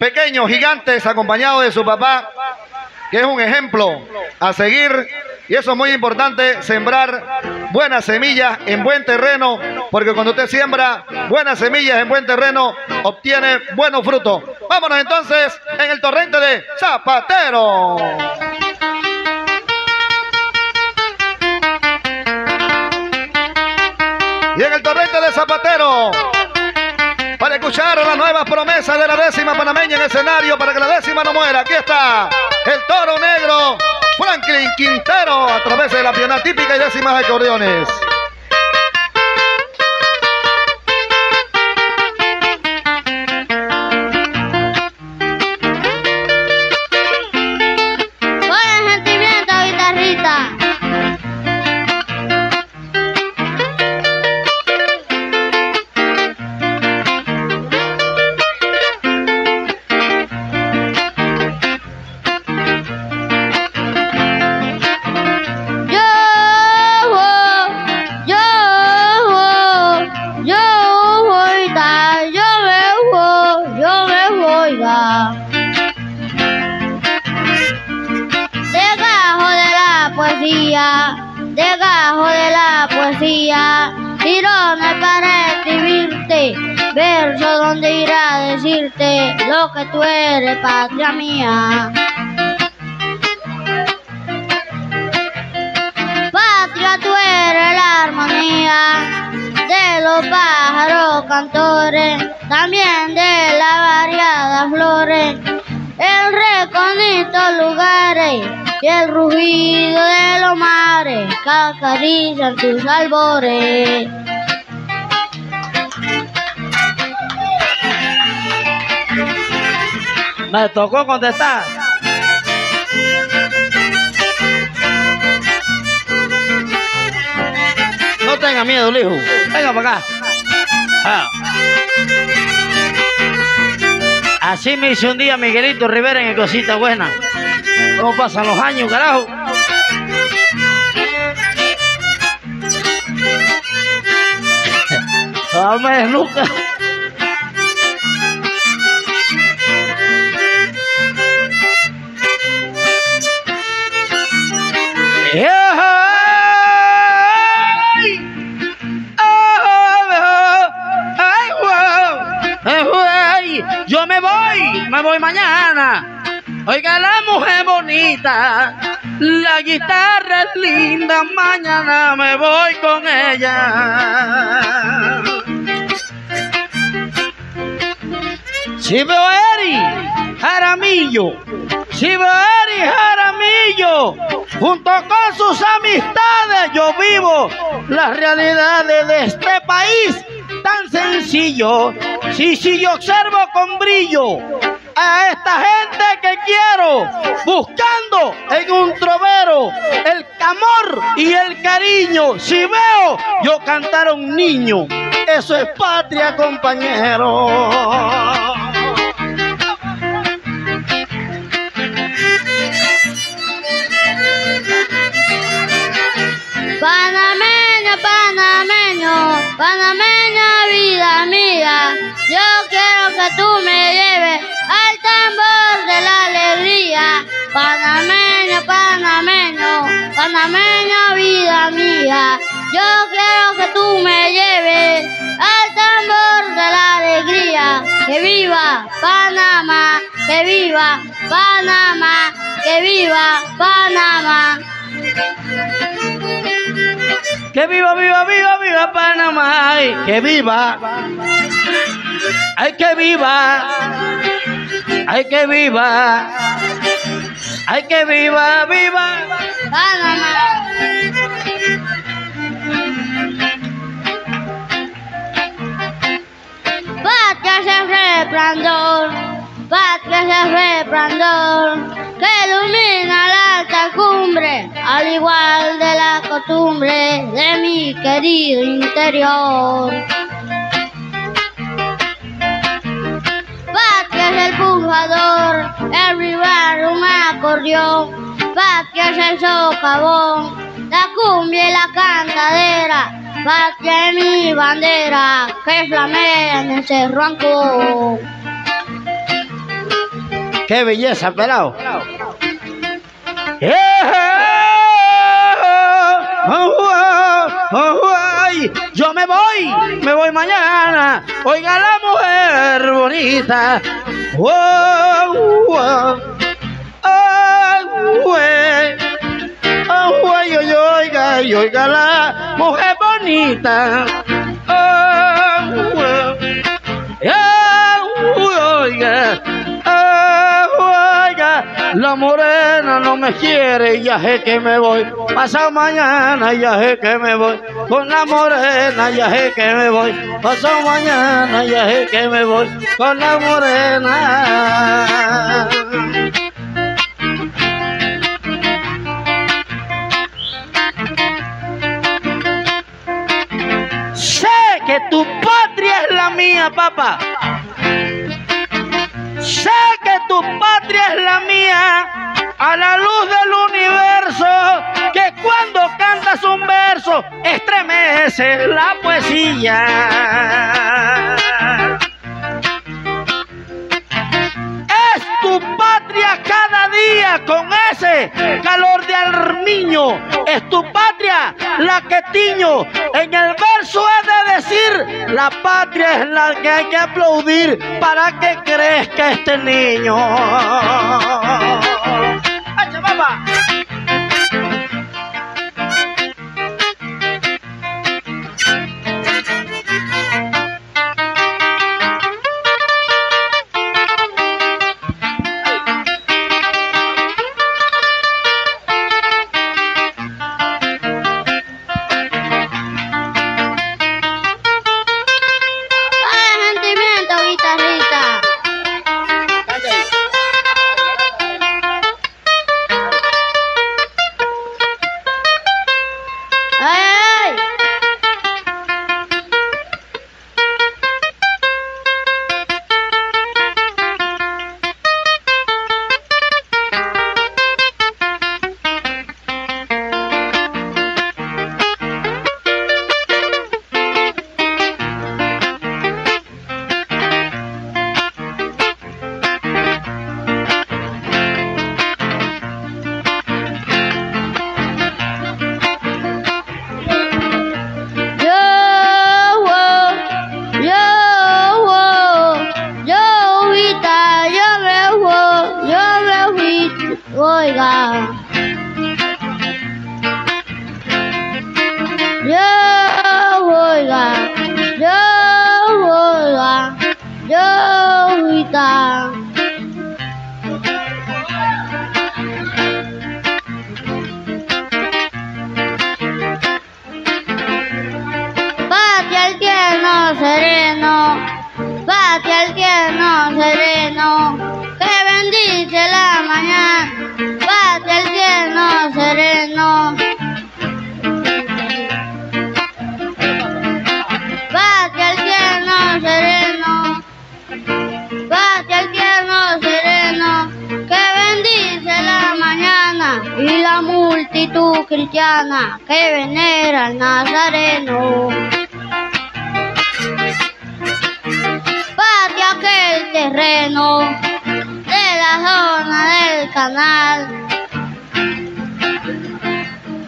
pequeños gigantes acompañados de su papá, que es un ejemplo a seguir. Y eso es muy importante, sembrar buenas semillas en buen terreno, porque cuando usted siembra buenas semillas en buen terreno, obtiene buenos frutos. Vámonos entonces en el torrente de Zapatero. Y en el torrente de Zapatero, para escuchar las nuevas promesas de la décima panameña en escenario, para que la décima no muera. Aquí está el toro negro, Franklin Quintero, a través de la piana típica y décimas acordeones. Poesía, tirones para escribirte, verso donde irá a decirte lo que tú eres, patria mía. Patria, tú eres la armonía de los pájaros cantores, también de las variadas flores, el recóndito lugares y el rugido de los mares que acarician tus albores. Me tocó contestar. No tenga miedo, hijo. Venga para acá. Ah. Así me hizo un día Miguelito Rivera en el Cosita Buena. ¿Cómo pasan los años, carajo? Dame nunca. Yo me voy, me voy mañana. Oiga la mujer bonita, la guitarra es linda, mañana me voy con ella. A Eri Jaramillo, a Eri Jaramillo, junto con sus amistades, yo vivo las realidades de este país tan sencillo. Si, si yo observo con brillo a esta gente que quiero, buscando en un trovero el amor y el cariño. Si veo yo cantar a un niño, eso es patria, compañero. Panameña vida mía, yo quiero que tú me lleves al tambor de la alegría. Panameño, panameño, panameño, vida mía. Yo quiero que tú me lleves al tambor de la alegría. Que viva Panamá, que viva Panamá, que viva Panamá. Que viva, viva, viva, viva Panamá. que viva. Ay, que viva. ¡Ay, que viva! ¡Ay, que viva, viva! ¡Panamá! Patria es resplandor, patria es resplandor, que ilumina al igual de la costumbre de mi querido interior. el pujador, el rival un acordeón, patria es el socavón, la cumbia y la cantadera, patria es mi bandera, que flamea en el cerro Qué belleza, pelado. Ay, Yo me voy, me voy mañana. Oiga la mujer bonita. Oh, oh. Güey. Ay, ay, oiga, oiga la mujer bonita. Ay, güey. Ay, oiga. Ay, oiga, la no me quiere ya sé que me voy. Pasado mañana ya sé que me voy. Con la morena ya sé que me voy. Pasado mañana ya sé que me voy. Con la morena. Sé que tu patria es la mía, papá. Sé que tu patria es la mía. A la luz del universo, que cuando cantas un verso, estremece la poesía. Es tu patria cada día con ese calor de armiño. Es tu patria la que tiño. En el verso he de decir, la patria es la que hay que aplaudir para que crezca este niño. Baba. Oiga. Yo, oiga, yo, oiga, yo, Vita. Patria el tierno sereno, patria el tierno sereno, multitud cristiana que venera al Nazareno. Patria aquel terreno de la zona del canal,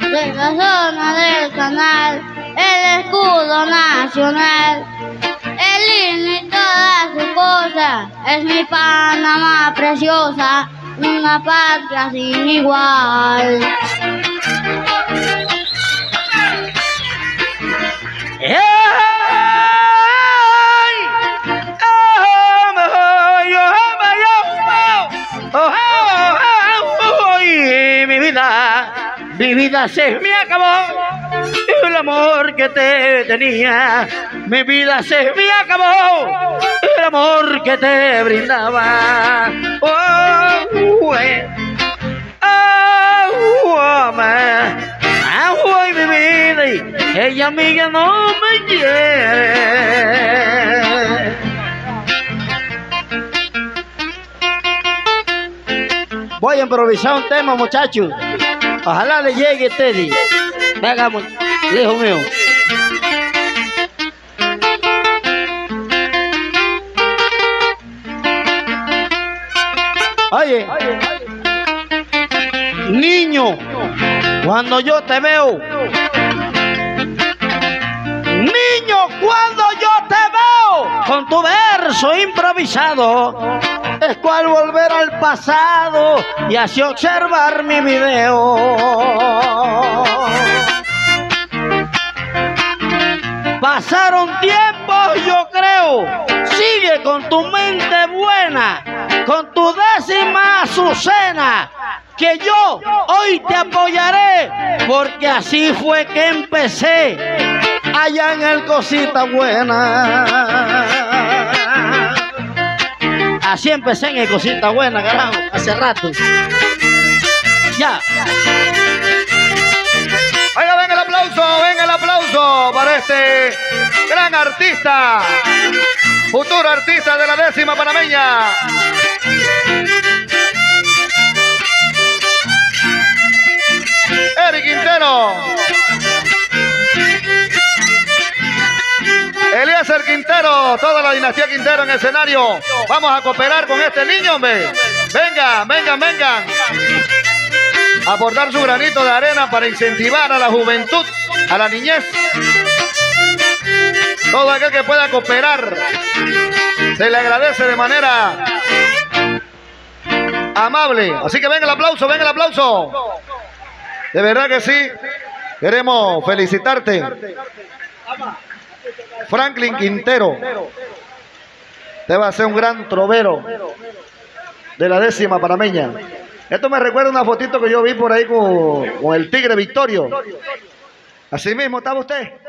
de la zona del canal, el escudo nacional, el himno y todas sus cosas, es mi Panamá preciosa, una patria sin igual. Ay, Mi vida, mi vida se me acabó. El amor que te tenía, mi vida se me acabó. El amor que te brindaba. Oh. Oh. Ah, güey, mi vida. Ella a mí ya no me quiere. Voy a improvisar un tema, muchachos. Ojalá le llegue Teddy. Venga, hijo mío. Oye, niño, cuando yo te veo, niño, cuando yo te veo, con tu verso improvisado, es cual volver al pasado y así observar mi video. Pasaron tiempos, yo creo. Sigue con tu mente buena, con tu décima azucena, que yo hoy te apoyaré, porque así fue que empecé allá en el Cosita Buena. Así empecé en el Cosita Buena, carajo, hace rato. Ya. Oiga, venga el aplauso, venga para este gran artista, futuro artista de la décima panameña. Eric Quintero. Eliezer Quintero, toda la dinastía Quintero en escenario. Vamos a cooperar con este niño, hombre. Venga, vengan, vengan aportar su granito de arena para incentivar a la juventud, a la niñez. Todo aquel que pueda cooperar, se le agradece de manera amable. Así que venga el aplauso, venga el aplauso. De verdad que sí, queremos felicitarte. Franklin Quintero, te va a ser un gran trovero de la décima panameña. Esto me recuerda una fotito que yo vi por ahí con, con el tigre Victorio. Así mismo, ¿estaba usted?